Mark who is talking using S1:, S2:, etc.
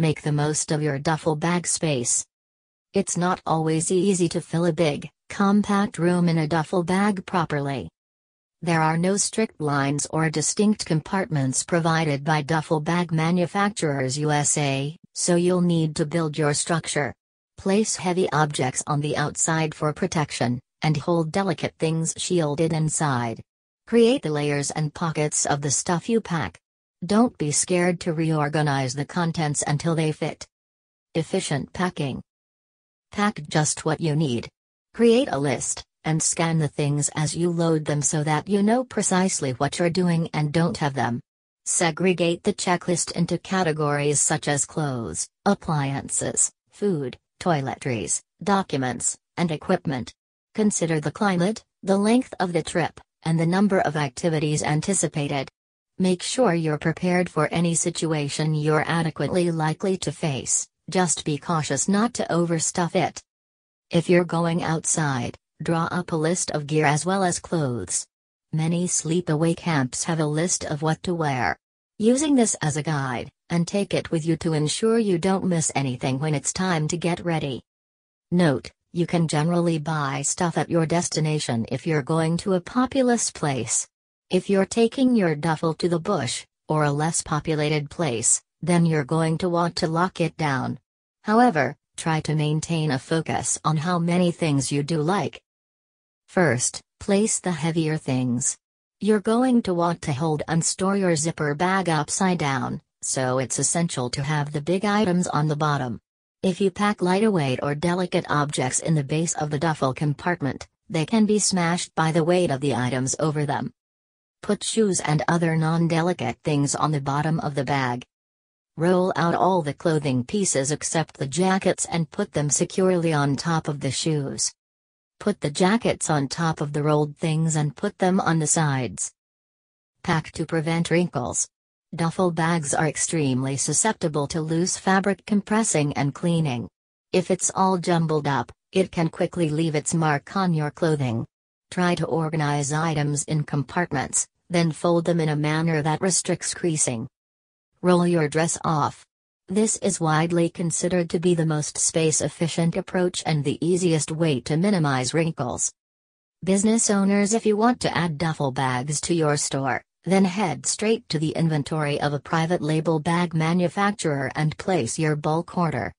S1: Make the most of your duffel bag space. It's not always easy to fill a big, compact room in a duffel bag properly. There are no strict lines or distinct compartments provided by duffel bag manufacturers USA, so you'll need to build your structure. Place heavy objects on the outside for protection, and hold delicate things shielded inside. Create the layers and pockets of the stuff you pack. Don't be scared to reorganize the contents until they fit. Efficient packing. Pack just what you need. Create a list, and scan the things as you load them so that you know precisely what you're doing and don't have them. Segregate the checklist into categories such as clothes, appliances, food, toiletries, documents, and equipment. Consider the climate, the length of the trip, and the number of activities anticipated. Make sure you're prepared for any situation you're adequately likely to face, just be cautious not to overstuff it. If you're going outside, draw up a list of gear as well as clothes. Many sleepaway camps have a list of what to wear. Using this as a guide, and take it with you to ensure you don't miss anything when it's time to get ready. Note, you can generally buy stuff at your destination if you're going to a populous place. If you're taking your duffel to the bush, or a less populated place, then you're going to want to lock it down. However, try to maintain a focus on how many things you do like. First, place the heavier things. You're going to want to hold and store your zipper bag upside down, so it's essential to have the big items on the bottom. If you pack lighter weight or delicate objects in the base of the duffel compartment, they can be smashed by the weight of the items over them. Put shoes and other non-delicate things on the bottom of the bag. Roll out all the clothing pieces except the jackets and put them securely on top of the shoes. Put the jackets on top of the rolled things and put them on the sides. Pack to prevent wrinkles. Duffel bags are extremely susceptible to loose fabric compressing and cleaning. If it's all jumbled up, it can quickly leave its mark on your clothing. Try to organize items in compartments, then fold them in a manner that restricts creasing. Roll your dress off. This is widely considered to be the most space efficient approach and the easiest way to minimize wrinkles. Business owners, if you want to add duffel bags to your store, then head straight to the inventory of a private label bag manufacturer and place your bulk order.